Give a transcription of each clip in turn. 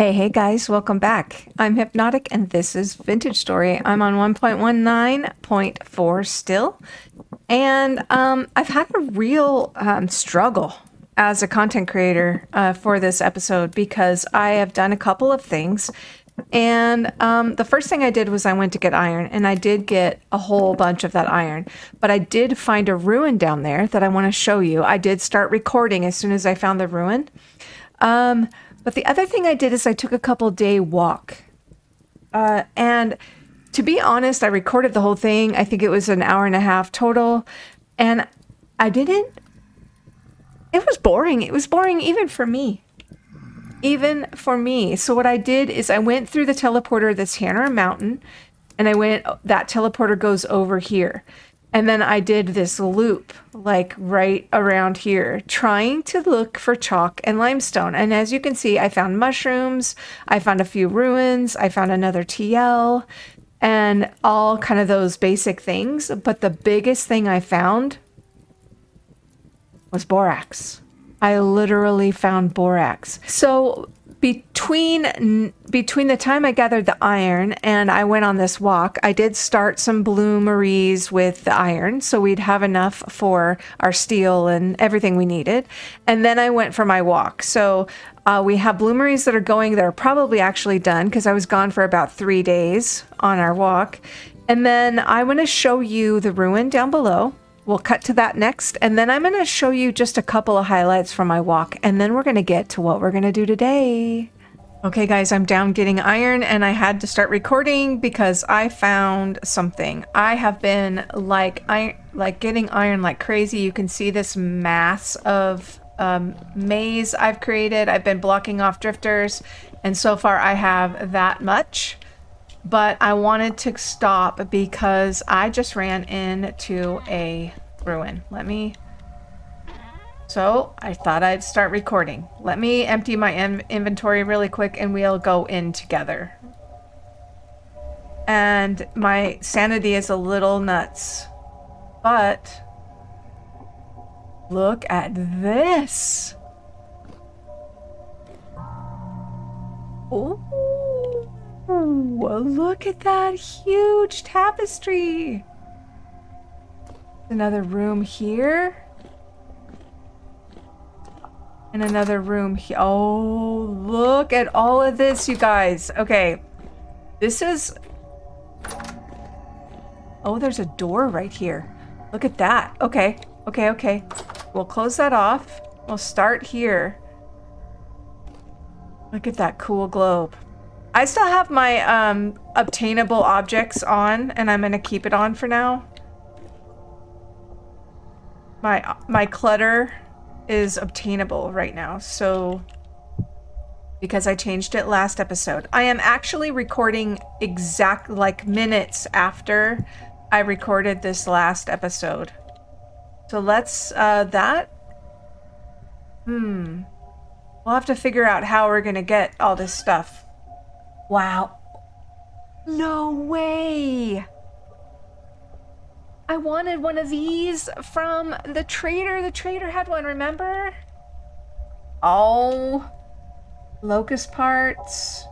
Hey, hey guys, welcome back. I'm Hypnotique and this is Vintage Story. I'm on 1.19.4 still. And um, I've had a real um, struggle as a content creator uh, for this episode because I have done a couple of things. And um, the first thing I did was I went to get iron, and I did get a whole bunch of that iron. But I did find a ruin down there that I want to show you. I did start recording as soon as I found the ruin. Um, but the other thing I did is I took a couple day walk. Uh, and to be honest, I recorded the whole thing. I think it was an hour and a half total. And I didn't, it was boring. It was boring even for me. Even for me. So what I did is I went through the teleporter that's our mountain and I went, that teleporter goes over here. And then I did this loop, like right around here, trying to look for chalk and limestone. And as you can see, I found mushrooms, I found a few ruins, I found another TL, and all kind of those basic things. But the biggest thing I found was borax. I literally found borax. So between between the time I gathered the iron and I went on this walk, I did start some bloomeries with the iron, so we'd have enough for our steel and everything we needed. And then I went for my walk. So uh, we have bloomeries that are going that are probably actually done because I was gone for about three days on our walk. And then I want to show you the ruin down below. We'll cut to that next, and then I'm going to show you just a couple of highlights from my walk, and then we're going to get to what we're going to do today. Okay, guys, I'm down getting iron, and I had to start recording because I found something. I have been like I like getting iron like crazy. You can see this mass of um, maze I've created. I've been blocking off drifters, and so far I have that much but I wanted to stop because I just ran into a ruin. Let me... So, I thought I'd start recording. Let me empty my in inventory really quick and we'll go in together. And my sanity is a little nuts. But... Look at this! Oh! look at that huge tapestry. Another room here. And another room here. Oh, look at all of this, you guys. Okay. This is... Oh, there's a door right here. Look at that. Okay. Okay, okay. We'll close that off. We'll start here. Look at that cool globe. I still have my um, obtainable objects on, and I'm going to keep it on for now. My, my clutter is obtainable right now, so... Because I changed it last episode. I am actually recording exact, like, minutes after I recorded this last episode. So let's, uh, that... Hmm. We'll have to figure out how we're gonna get all this stuff. Wow. No way! I wanted one of these from the trader. The trader had one, remember? Oh. Locust parts.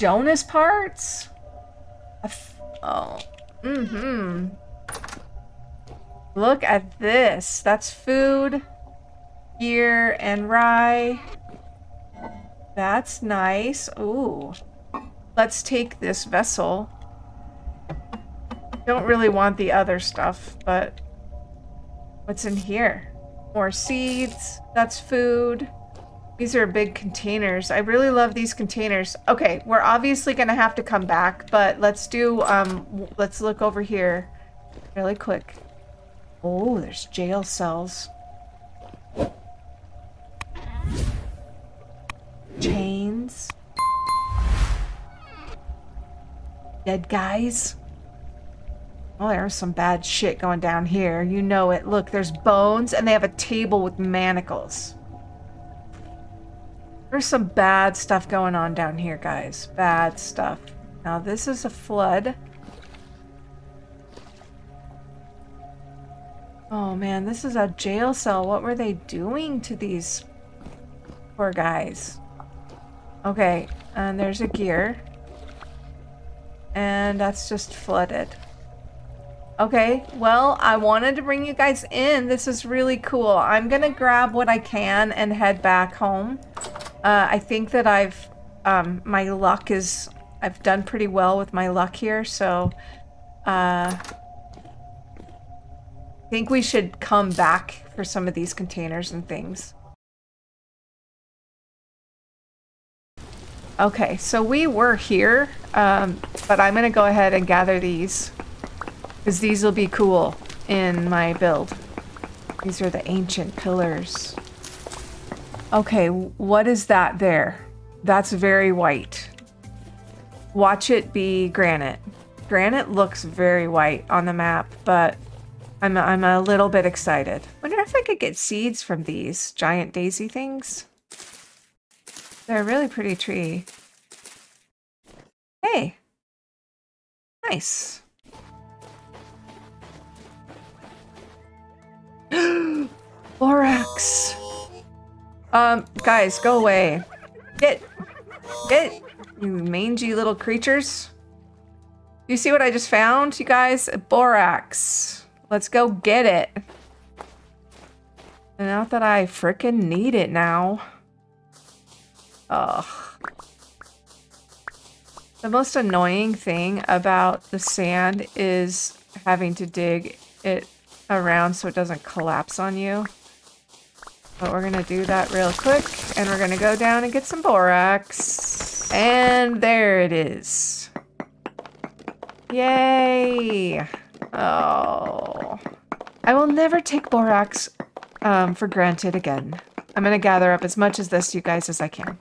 Jonas parts? oh. Mm-hmm. Look at this. That's food, gear, and rye. That's nice. Ooh. Let's take this vessel. Don't really want the other stuff, but what's in here? More seeds. That's food. These are big containers. I really love these containers. Okay, we're obviously going to have to come back, but let's do, um, let's look over here really quick. Oh, there's jail cells. Dead guys. Oh, there's some bad shit going down here. You know it. Look, there's bones, and they have a table with manacles. There's some bad stuff going on down here, guys. Bad stuff. Now, this is a flood. Oh, man, this is a jail cell. What were they doing to these Poor guys. Okay, and there's a gear. And that's just flooded. Okay, well, I wanted to bring you guys in. This is really cool. I'm gonna grab what I can and head back home. Uh, I think that I've, um, my luck is, I've done pretty well with my luck here, so, uh, I think we should come back for some of these containers and things. Okay, so we were here, um, but I'm going to go ahead and gather these. Because these will be cool in my build. These are the ancient pillars. Okay, what is that there? That's very white. Watch it be granite. Granite looks very white on the map, but I'm, I'm a little bit excited. Wonder if I could get seeds from these giant daisy things. They're a really pretty tree. Hey. Nice. Borax. Um, guys, go away. Get, get, you mangy little creatures. You see what I just found, you guys? Borax. Let's go get it. Not that I fricking need it now. Ugh. The most annoying thing about the sand is having to dig it around so it doesn't collapse on you. But we're gonna do that real quick and we're gonna go down and get some borax. And there it is. Yay! Oh. I will never take borax um, for granted again. I'm gonna gather up as much of this, you guys, as I can.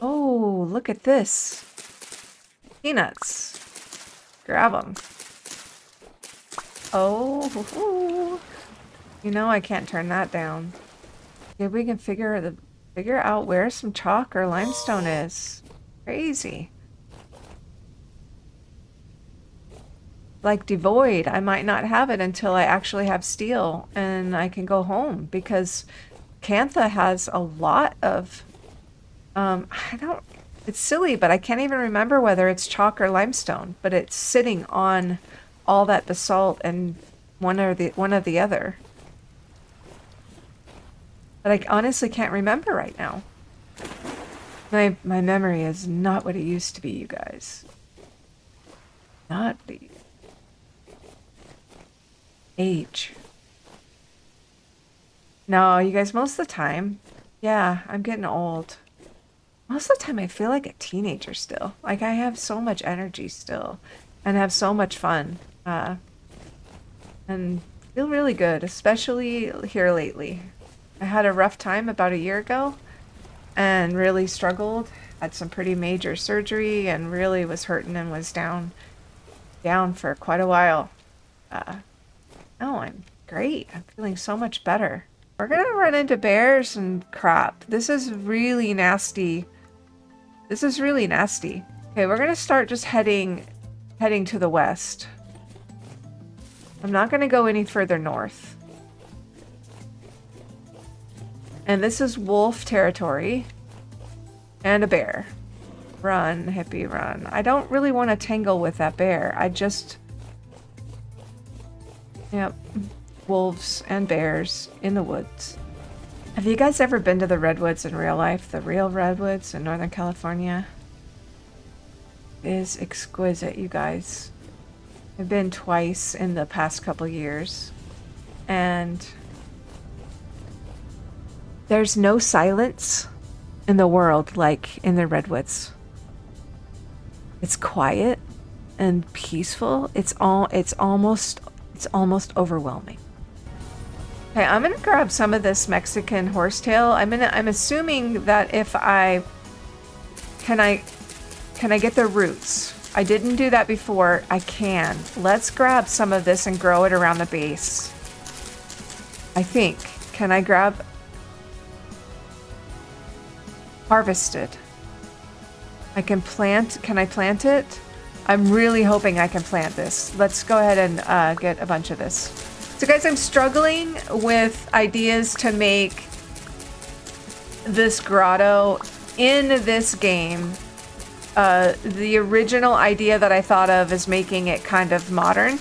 Oh, look at this. Peanuts. Grab them. Oh, you know I can't turn that down. Maybe we can figure the figure out where some chalk or limestone is. Crazy. Like devoid, I might not have it until I actually have steel and I can go home because Cantha has a lot of um I don't it's silly, but I can't even remember whether it's chalk or limestone, but it's sitting on all that basalt and one or the one of the other. But I honestly can't remember right now. My my memory is not what it used to be, you guys. Not the age. No, you guys, most of the time, yeah, I'm getting old. Most of the time, I feel like a teenager still. Like, I have so much energy still and have so much fun. Uh, and feel really good, especially here lately. I had a rough time about a year ago and really struggled. Had some pretty major surgery and really was hurting and was down down for quite a while. Uh, oh, I'm great. I'm feeling so much better. We're gonna run into bears and crap. This is really nasty. This is really nasty. Okay, we're gonna start just heading heading to the west. I'm not gonna go any further north. And this is wolf territory. And a bear. Run, Hypi, run. I don't really want to tangle with that bear. I just... Yep. Wolves and bears in the woods. Have you guys ever been to the redwoods in real life? The real redwoods in Northern California? It is exquisite, you guys. I've been twice in the past couple years. And there's no silence in the world like in the redwoods. It's quiet and peaceful. It's all it's almost it's almost overwhelming. Okay, I'm gonna grab some of this Mexican horsetail. I'm gonna I'm assuming that if I can I can I get the roots? I didn't do that before. I can. Let's grab some of this and grow it around the base. I think. Can I grab harvested. I can plant, can I plant it? I'm really hoping I can plant this. Let's go ahead and uh, get a bunch of this. So guys, I'm struggling with ideas to make this grotto in this game. Uh, the original idea that I thought of is making it kind of modern.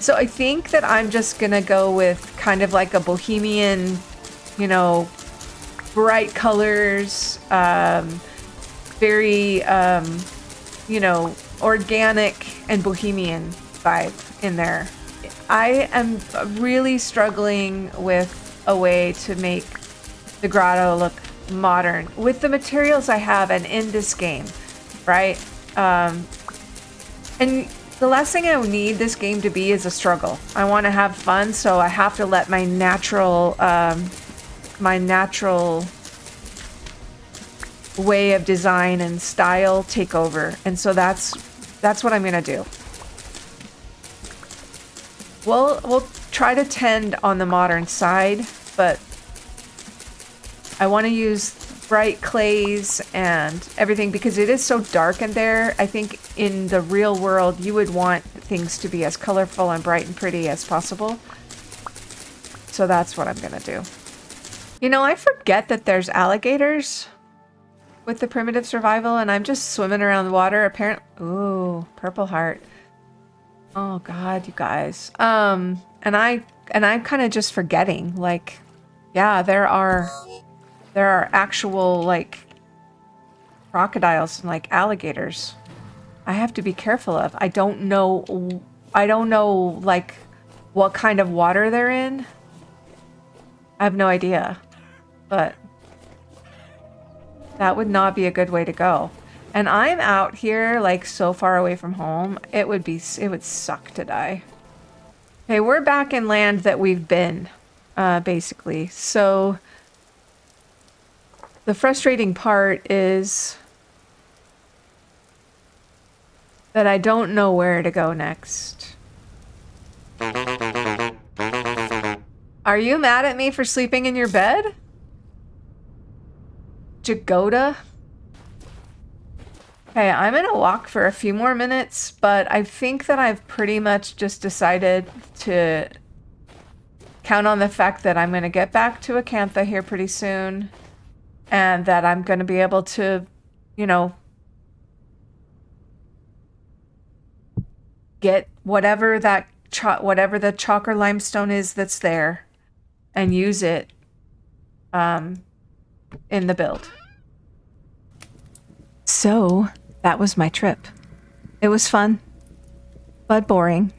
So I think that I'm just gonna go with kind of like a bohemian, you know, bright colors, um, very, um, you know, organic and bohemian vibe in there. I am really struggling with a way to make the grotto look modern with the materials I have and in this game, right? Um, and the last thing I need this game to be is a struggle. I want to have fun, so I have to let my natural, um, my natural way of design and style take over. And so that's that's what I'm gonna do. We'll we'll try to tend on the modern side, but I want to use bright clays and everything because it is so dark in there. I think in the real world you would want things to be as colorful and bright and pretty as possible. So that's what I'm gonna do. You know, I forget that there's alligators with the primitive survival and I'm just swimming around the water. Apparently, ooh, purple heart. Oh God, you guys. Um, and I, and I'm kind of just forgetting, like, yeah, there are there are actual, like, crocodiles and, like, alligators. I have to be careful of. I don't know... I don't know, like, what kind of water they're in. I have no idea. But... That would not be a good way to go. And I'm out here, like, so far away from home. It would be... It would suck to die. Okay, we're back in land that we've been, uh, basically. So... The frustrating part is that I don't know where to go next. Are you mad at me for sleeping in your bed? Jagoda? Okay, I'm gonna walk for a few more minutes, but I think that I've pretty much just decided to count on the fact that I'm gonna get back to Acantha here pretty soon and that I'm going to be able to, you know, get whatever that whatever the chalk or limestone is that's there and use it um, in the build. So that was my trip. It was fun, but boring,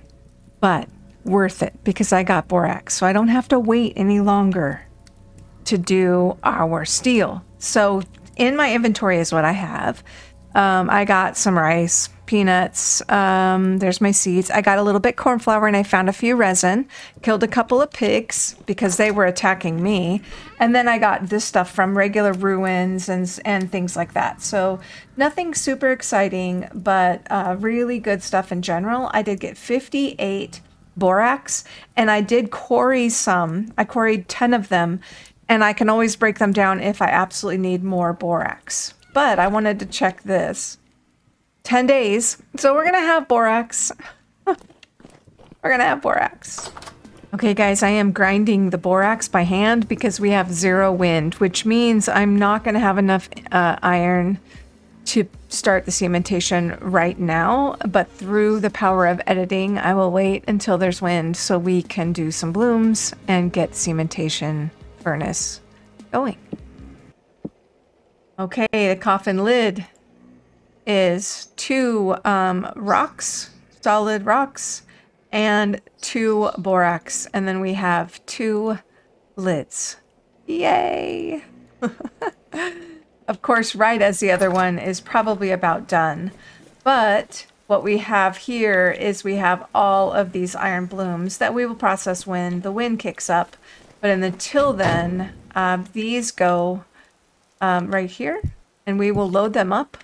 but worth it because I got borax, so I don't have to wait any longer to do our steel. So in my inventory is what I have. Um, I got some rice, peanuts, um, there's my seeds. I got a little bit corn flour and I found a few resin, killed a couple of pigs because they were attacking me. And then I got this stuff from regular ruins and, and things like that. So nothing super exciting, but uh, really good stuff in general. I did get 58 borax and I did quarry some. I quarried 10 of them and I can always break them down if I absolutely need more borax. But I wanted to check this. 10 days. So we're going to have borax. we're going to have borax. Okay, guys, I am grinding the borax by hand because we have zero wind, which means I'm not going to have enough uh, iron to start the cementation right now, but through the power of editing, I will wait until there's wind so we can do some blooms and get cementation furnace going. Okay, the coffin lid is two um, rocks, solid rocks, and two borax. And then we have two lids. Yay! of course, right as the other one is probably about done. But what we have here is we have all of these iron blooms that we will process when the wind kicks up but until then, uh, these go um, right here, and we will load them up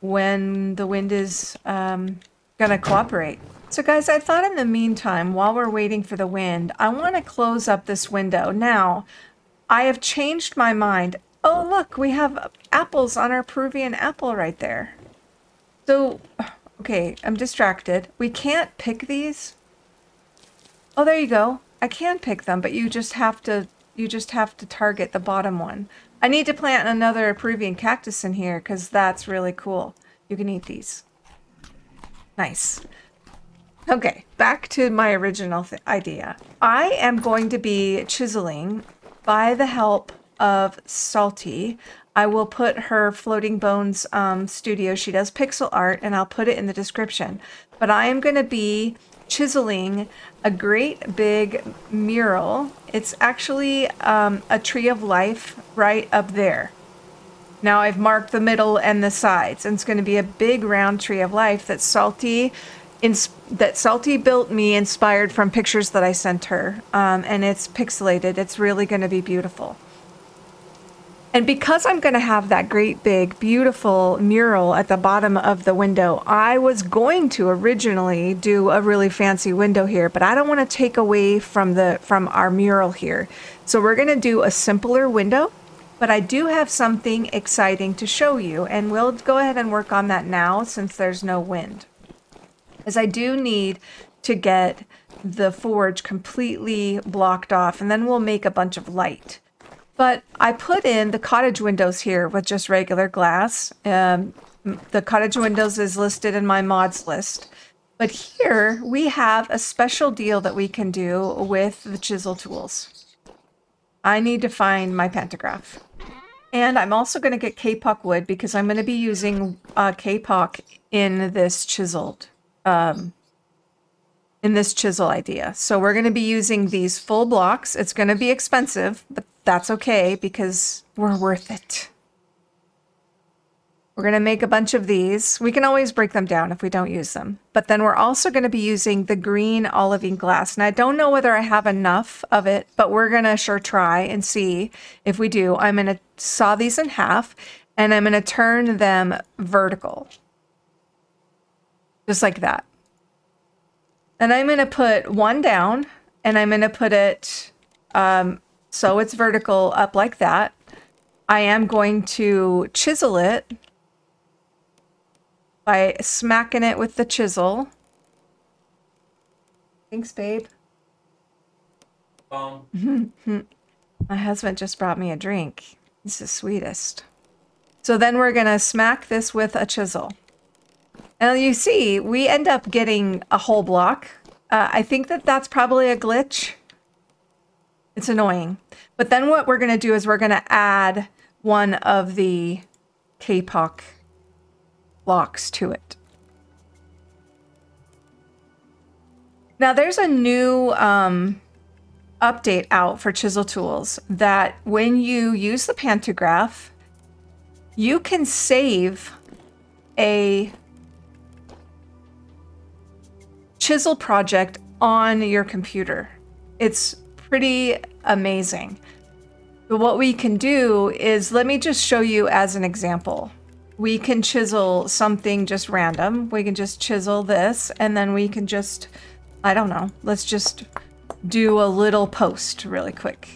when the wind is um, going to cooperate. So guys, I thought in the meantime, while we're waiting for the wind, I want to close up this window. Now, I have changed my mind. Oh, look, we have apples on our Peruvian apple right there. So, okay, I'm distracted. We can't pick these. Oh, there you go. I can pick them, but you just have to you just have to target the bottom one. I need to plant another Peruvian cactus in here because that's really cool. You can eat these. Nice. Okay, back to my original idea. I am going to be chiseling by the help of Salty. I will put her Floating Bones um, studio. She does pixel art, and I'll put it in the description. But I am going to be chiseling a great big mural. It's actually um, a tree of life right up there. Now I've marked the middle and the sides, and it's going to be a big round tree of life that Salty that Salty built me inspired from pictures that I sent her. Um, and it's pixelated. It's really going to be beautiful. And because I'm going to have that great big beautiful mural at the bottom of the window, I was going to originally do a really fancy window here, but I don't want to take away from the from our mural here. So we're going to do a simpler window, but I do have something exciting to show you and we'll go ahead and work on that now since there's no wind. As I do need to get the forge completely blocked off and then we'll make a bunch of light. But I put in the cottage windows here with just regular glass. Um, the cottage windows is listed in my mods list. But here we have a special deal that we can do with the chisel tools. I need to find my pantograph. And I'm also going to get kapok wood because I'm going to be using uh, kapok in this chiseled, um, in this chisel idea. So we're going to be using these full blocks. It's going to be expensive, but that's okay because we're worth it. We're going to make a bunch of these. We can always break them down if we don't use them. But then we're also going to be using the green olivine glass. And I don't know whether I have enough of it, but we're going to sure try and see if we do. I'm going to saw these in half and I'm going to turn them vertical. Just like that. And I'm going to put one down and I'm going to put it um, so it's vertical up like that. I am going to chisel it by smacking it with the chisel. Thanks, babe. Um. My husband just brought me a drink. This is sweetest. So then we're going to smack this with a chisel. And you see, we end up getting a whole block. Uh, I think that that's probably a glitch. It's annoying. But then what we're going to do is we're going to add one of the kapok blocks to it. Now there's a new um, update out for chisel tools that when you use the pantograph, you can save a chisel project on your computer. It's pretty amazing. But what we can do is, let me just show you as an example. We can chisel something just random. We can just chisel this, and then we can just, I don't know, let's just do a little post really quick.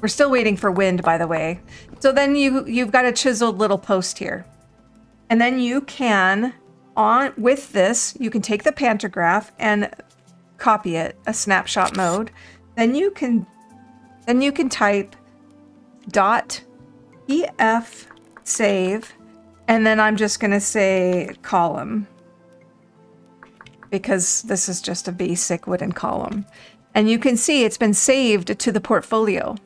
We're still waiting for wind, by the way. So then you, you've got a chiseled little post here. And then you can on with this, you can take the pantograph and copy it, a snapshot mode. Then you can then you can type dot ef save and then I'm just going to say column because this is just a basic wooden column. And you can see it's been saved to the portfolio.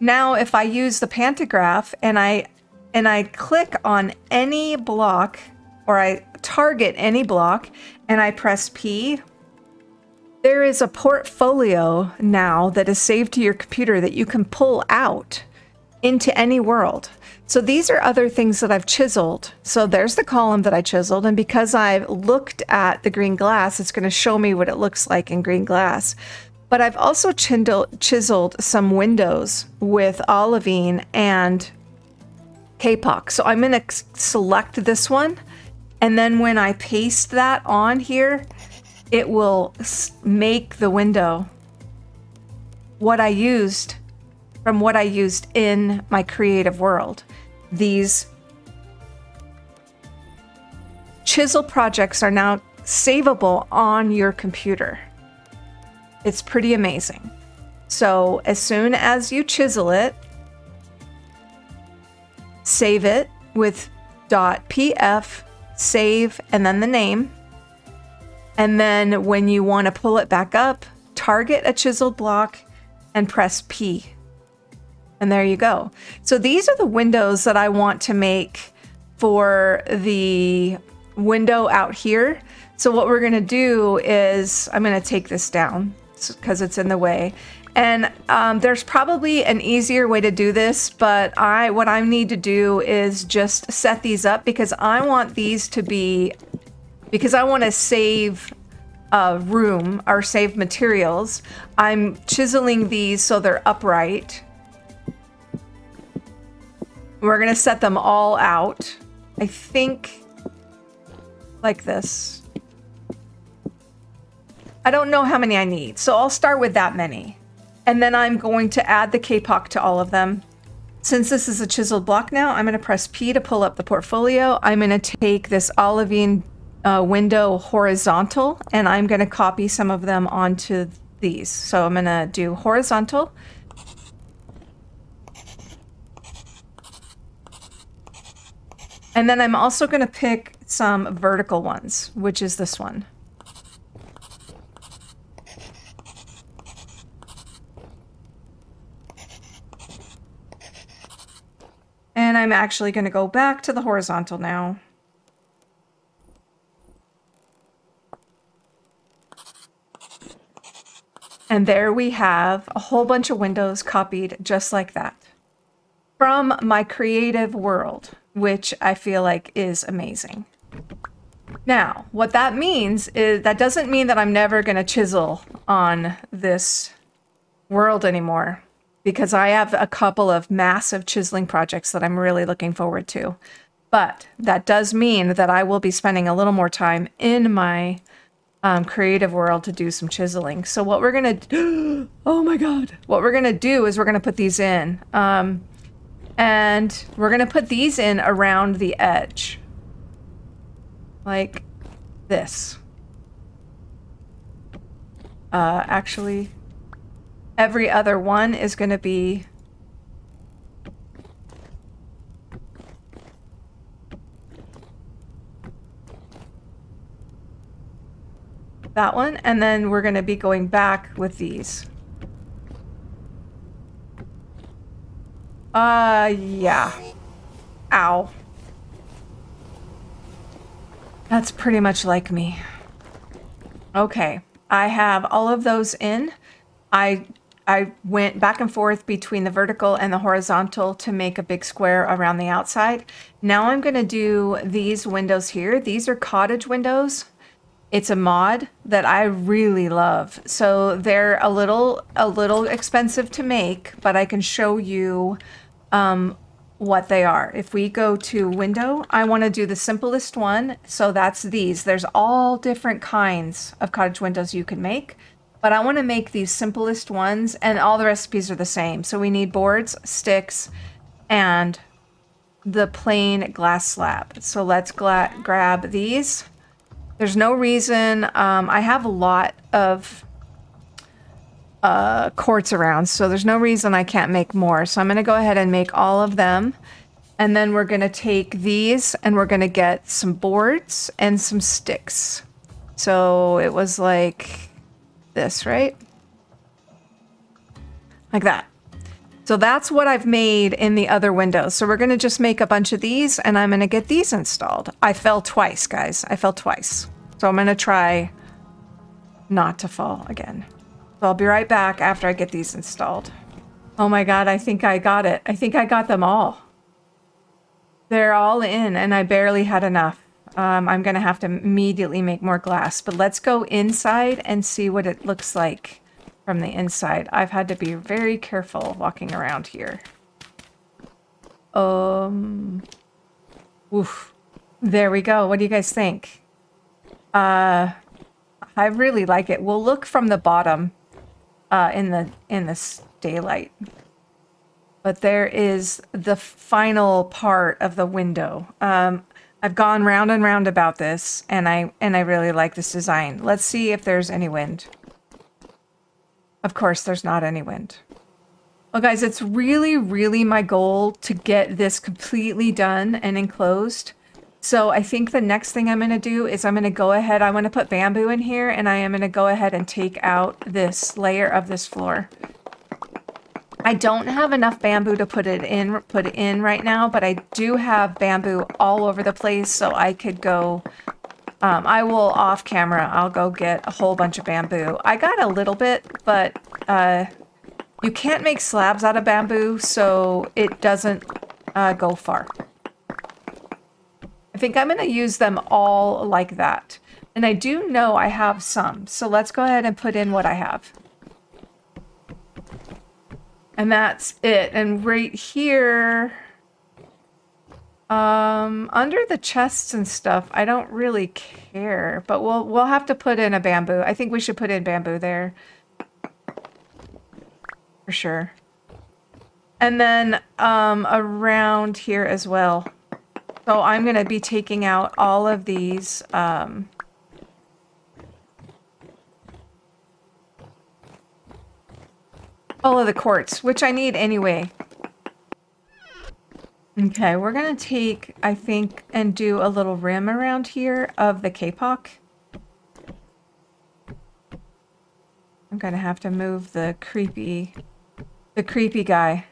Now if I use the pantograph and I and I click on any block or I target any block and I press P, there is a portfolio now that is saved to your computer that you can pull out into any world. So these are other things that I've chiseled. So there's the column that I chiseled. And because I've looked at the green glass, it's going to show me what it looks like in green glass. But I've also chiseled some windows with olivine and kapok. So I'm going to select this one and then when I paste that on here, it will make the window what I used from what I used in my creative world. These chisel projects are now savable on your computer. It's pretty amazing. So as soon as you chisel it, save it with .pf, save, and then the name. And then when you want to pull it back up, target a chiseled block and press P. And there you go. So these are the windows that I want to make for the window out here. So what we're gonna do is, I'm gonna take this down because it's in the way. And um, there's probably an easier way to do this, but I what I need to do is just set these up because I want these to be, because I want to save uh, room or save materials. I'm chiseling these so they're upright. We're gonna set them all out. I think like this. I don't know how many I need, so I'll start with that many. And then I'm going to add the Kapok to all of them. Since this is a chiseled block now, I'm going to press P to pull up the portfolio. I'm going to take this olivine uh, window horizontal, and I'm going to copy some of them onto these. So I'm going to do horizontal. And then I'm also going to pick some vertical ones, which is this one. And I'm actually going to go back to the horizontal now. And there we have a whole bunch of windows copied just like that from my creative world, which I feel like is amazing. Now, what that means is that doesn't mean that I'm never going to chisel on this world anymore because I have a couple of massive chiseling projects that I'm really looking forward to. But that does mean that I will be spending a little more time in my um, creative world to do some chiseling. So what we're gonna do, oh my god, what we're gonna do is we're gonna put these in. Um, and we're gonna put these in around the edge. Like this. Uh, actually, every other one is going to be that one and then we're going to be going back with these. Uh yeah. Ow. That's pretty much like me. Okay I have all of those in. I I went back and forth between the vertical and the horizontal to make a big square around the outside. Now I'm going to do these windows here. These are cottage windows. It's a mod that I really love. So they're a little a little expensive to make, but I can show you um, what they are. If we go to window, I want to do the simplest one. So that's these. There's all different kinds of cottage windows you can make. But I want to make these simplest ones, and all the recipes are the same. So we need boards, sticks, and the plain glass slab. So let's grab these. There's no reason. Um, I have a lot of uh, quartz around, so there's no reason I can't make more. So I'm going to go ahead and make all of them. And then we're going to take these and we're going to get some boards and some sticks. So it was like this, right? Like that. So that's what I've made in the other windows. So we're going to just make a bunch of these and I'm going to get these installed. I fell twice, guys. I fell twice. So I'm going to try not to fall again. So I'll be right back after I get these installed. Oh my god, I think I got it. I think I got them all. They're all in and I barely had enough. Um, I'm going to have to immediately make more glass. But let's go inside and see what it looks like from the inside. I've had to be very careful walking around here. Um, oof. There we go. What do you guys think? Uh, I really like it. We'll look from the bottom uh, in the in this daylight. But there is the final part of the window. Um, I've gone round and round about this, and I and I really like this design. Let's see if there's any wind. Of course, there's not any wind. Well, guys, it's really, really my goal to get this completely done and enclosed. So I think the next thing I'm going to do is I'm going to go ahead, I want to put bamboo in here, and I am going to go ahead and take out this layer of this floor. I don't have enough bamboo to put it in put it in right now, but I do have bamboo all over the place, so I could go um, I will off camera, I'll go get a whole bunch of bamboo. I got a little bit, but uh, you can't make slabs out of bamboo, so it doesn't uh, go far. I think I'm going to use them all like that. And I do know I have some, so let's go ahead and put in what I have. And that's it. And right here, um, under the chests and stuff, I don't really care, but we'll we'll have to put in a bamboo. I think we should put in bamboo there. For sure. And then um, around here as well. So I'm going to be taking out all of these um, all of the quartz, which I need anyway. Okay, we're going to take, I think, and do a little rim around here of the kapok. I'm going to have to move the creepy, the creepy guy.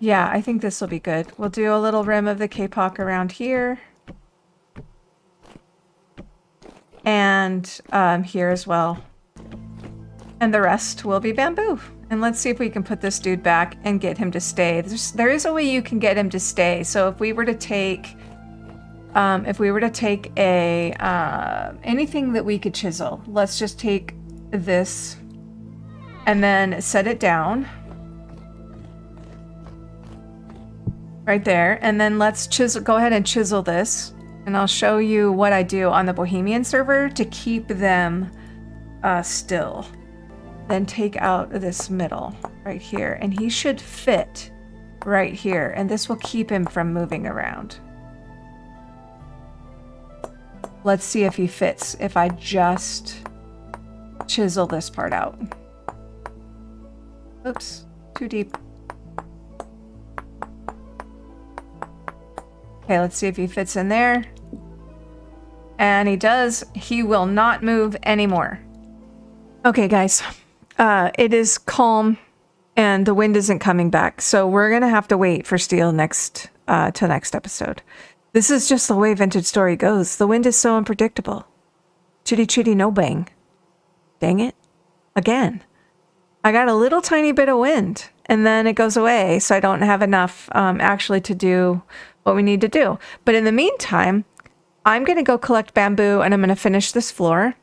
Yeah, I think this will be good. We'll do a little rim of the kapok around here. And um, here as well. And the rest will be bamboo. And let's see if we can put this dude back and get him to stay. There's, there is a way you can get him to stay. So if we were to take, um, if we were to take a, uh, anything that we could chisel, let's just take this and then set it down. Right there. And then let's chisel, go ahead and chisel this. And I'll show you what I do on the Bohemian server to keep them uh, still. Then take out this middle right here. And he should fit right here. And this will keep him from moving around. Let's see if he fits if I just chisel this part out. Oops, too deep. Okay, let's see if he fits in there. And he does. He will not move anymore. Okay, guys. Uh, it is calm and the wind isn't coming back. So we're going to have to wait for steel next uh, to next episode. This is just the way Vintage Story goes. The wind is so unpredictable. Chitty chitty no bang. Dang it. Again. I got a little tiny bit of wind and then it goes away. So I don't have enough um, actually to do what we need to do. But in the meantime, I'm going to go collect bamboo and I'm going to finish this floor.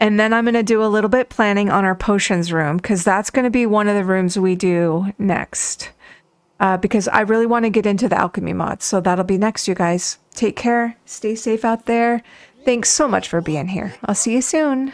And then I'm going to do a little bit planning on our potions room because that's going to be one of the rooms we do next. Uh, because I really want to get into the alchemy mod. So that'll be next, you guys. Take care. Stay safe out there. Thanks so much for being here. I'll see you soon.